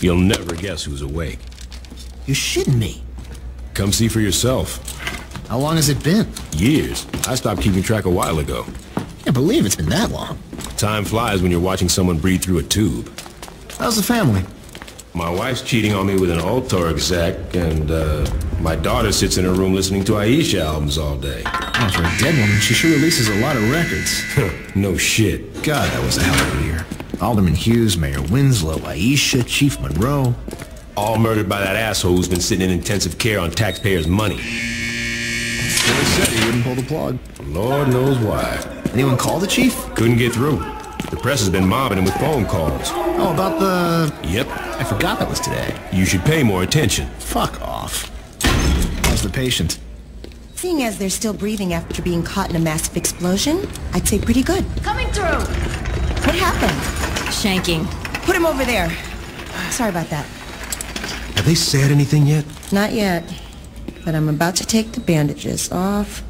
You'll never guess who's awake. You're shitting me. Come see for yourself. How long has it been? Years. I stopped keeping track a while ago. Can't believe it's been that long. Time flies when you're watching someone breathe through a tube. How's the family? My wife's cheating on me with an Ultor exec, and uh, my daughter sits in her room listening to Aisha albums all day. Oh, for a dead woman, she sure releases a lot of records. no shit. God, that was a hell of a year. Alderman Hughes, Mayor Winslow, Aisha, Chief Monroe. All murdered by that asshole who's been sitting in intensive care on taxpayers' money. Still said he wouldn't pull the plug. Lord knows why. Anyone call the chief? Couldn't get through. The press has been mobbing him with phone calls. Oh, about the... Yep. I forgot that was today. You should pay more attention. Fuck off. How's the patient? Seeing as they're still breathing after being caught in a massive explosion, I'd say pretty good. Coming through! What happened? Shanking. Put him over there. Sorry about that. Have they said anything yet? Not yet. But I'm about to take the bandages off.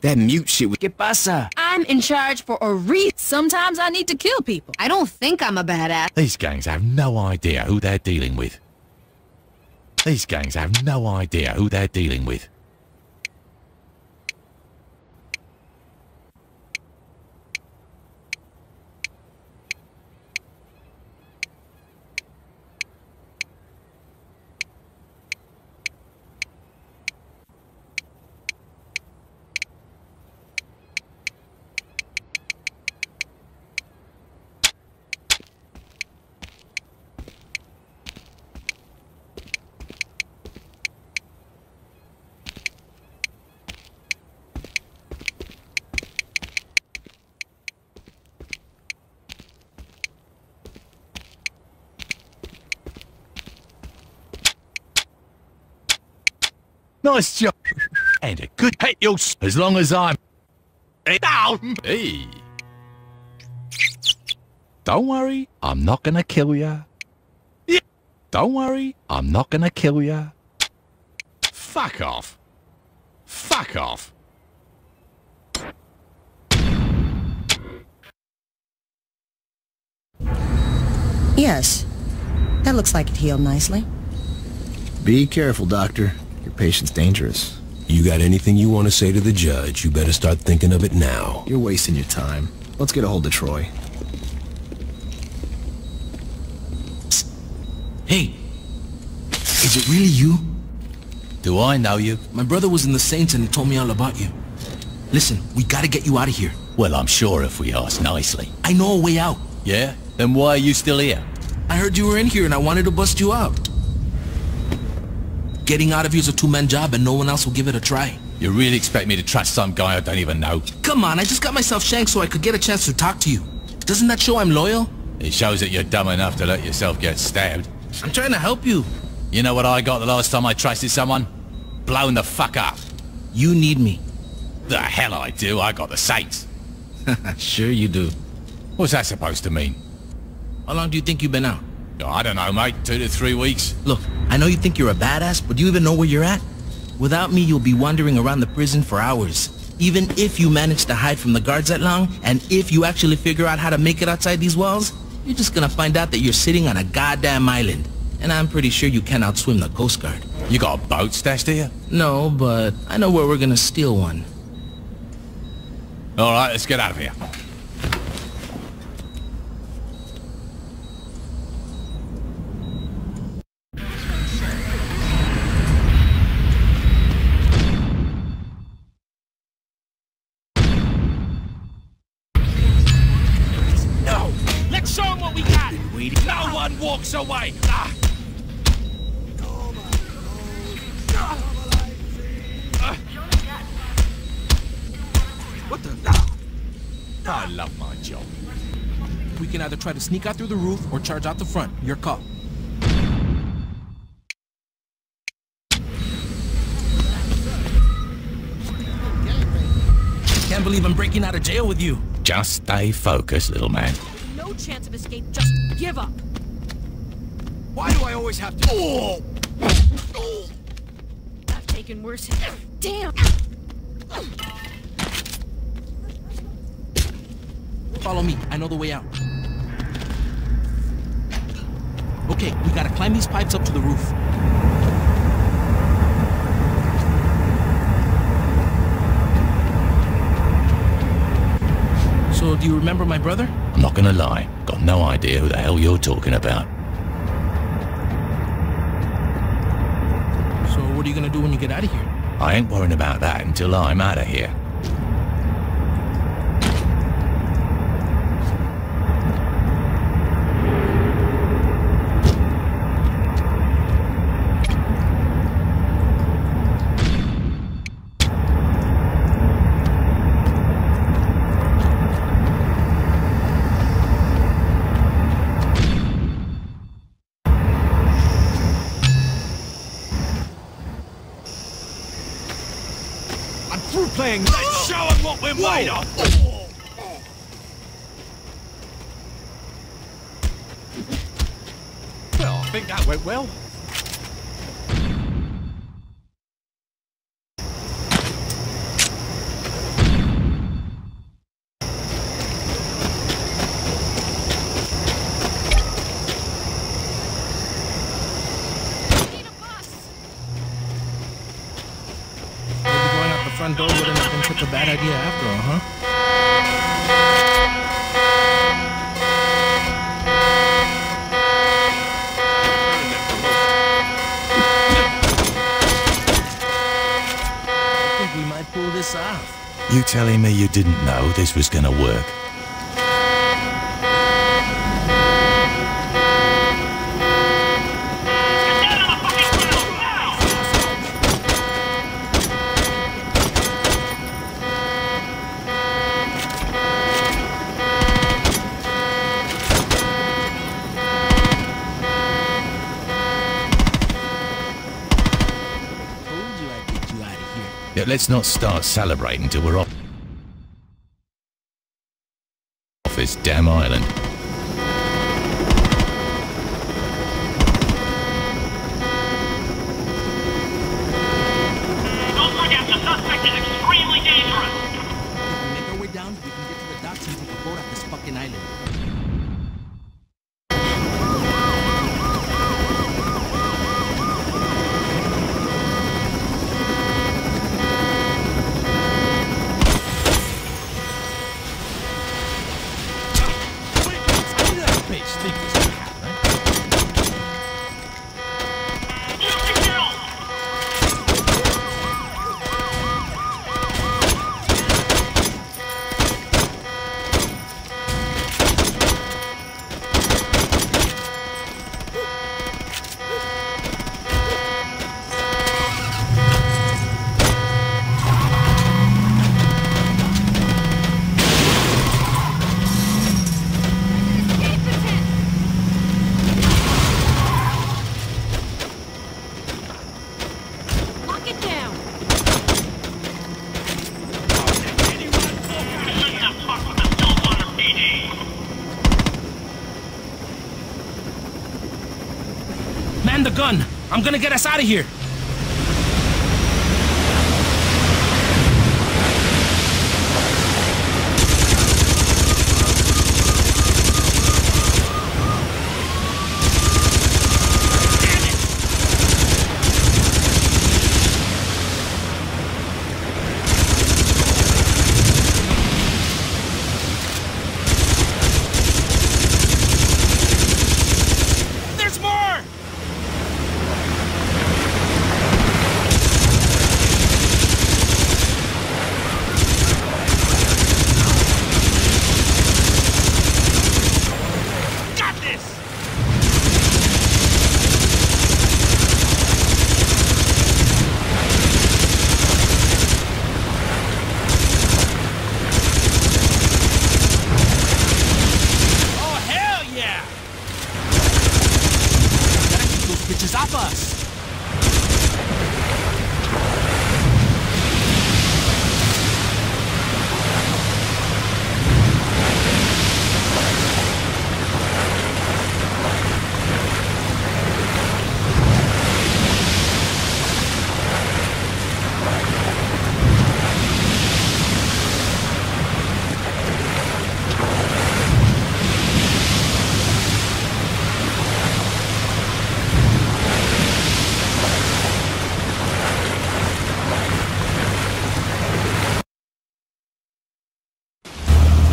That mute shit was... ¿Qué pasa? I'm in charge for a reason. Sometimes I need to kill people. I don't think I'm a badass. These gangs have no idea who they're dealing with. These gangs have no idea who they're dealing with. Nice job. And a good hit, you as long as I'm eh, down. Hey. Don't worry, I'm not gonna kill ya. Yeah. Don't worry, I'm not gonna kill ya. Fuck off. Fuck off. Yes. That looks like it healed nicely. Be careful, Doctor. Your patient's dangerous. You got anything you want to say to the judge, you better start thinking of it now. You're wasting your time. Let's get a hold of Troy. Hey, is it really you? Do I know you? My brother was in the Saints and he told me all about you. Listen, we gotta get you out of here. Well, I'm sure if we ask nicely. I know a way out. Yeah? Then why are you still here? I heard you were in here and I wanted to bust you up. Getting out of here's a two-man job and no one else will give it a try. You really expect me to trust some guy I don't even know? Come on, I just got myself shanked so I could get a chance to talk to you. Doesn't that show I'm loyal? It shows that you're dumb enough to let yourself get stabbed. I'm trying to help you. You know what I got the last time I trusted someone? Blown the fuck up. You need me. The hell I do, I got the Saints. Sure you do. What's that supposed to mean? How long do you think you've been out? I don't know, mate. Two to three weeks. Look, I know you think you're a badass, but do you even know where you're at? Without me, you'll be wandering around the prison for hours. Even if you manage to hide from the guards that long, and if you actually figure out how to make it outside these walls, you're just gonna find out that you're sitting on a goddamn island. And I'm pretty sure you can't outswim the Coast Guard. You got a boat stashed here? No, but I know where we're gonna steal one. All right, let's get out of here. Away! Ah. What the? I love my job. We can either try to sneak out through the roof or charge out the front. Your call. Can't believe I'm breaking out of jail with you. Just stay focused, little man. No chance of escape. Just give up. Why do I always have to... Oh! I've taken worse hits. Damn. Follow me. I know the way out. Okay, we gotta climb these pipes up to the roof. So, do you remember my brother? I'm not gonna lie. Got no idea who the hell you're talking about. So, what are you gonna do when you get out of here? I ain't worrying about that until I'm out of here. Let's show him what we're made of! Well, I think that went well. Need a bus. Maybe going out the front door wouldn't have been such a bad idea after all, huh? I think we might pull this off. You telling me you didn't know this was gonna work? Yeah, let's not start celebrating till we're off off this damn island. Don't forget, the suspect is extremely dangerous. If we make our way down, we can get to the docks and take a boat off this fucking island. Gun. I'm gonna get us out of here. There's more! Got this! Oh, hell yeah! Gotta keep those bitches off us!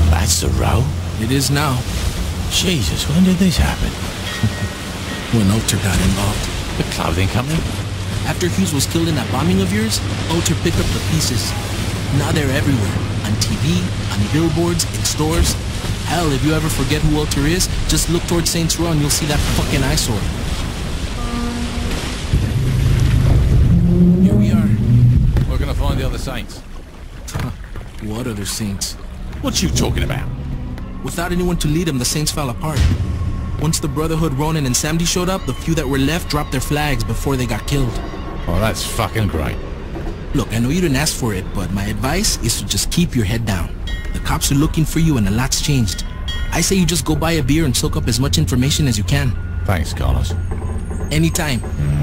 That's the row? It is now. Jesus, when did this happen? When Ultor got involved. The clothing company? After Hughes was killed in that bombing of yours, Ultor picked up the pieces. Now they're everywhere. On TV, on billboards, in stores. Hell, if you ever forget who Ultor is, just look towards Saints Row and you'll see that fucking eyesore. Here we are. We're gonna find the other saints. What other Saints? What you talking about? Without anyone to lead them, the Saints fell apart. Once the Brotherhood, Ronin, and Samedi showed up, the few that were left dropped their flags before they got killed. Oh, that's fucking great. Look, I know you didn't ask for it, but my advice is to just keep your head down. The cops are looking for you and a lot's changed. I say you just go buy a beer and soak up as much information as you can. Thanks, Carlos. Anytime. Mm.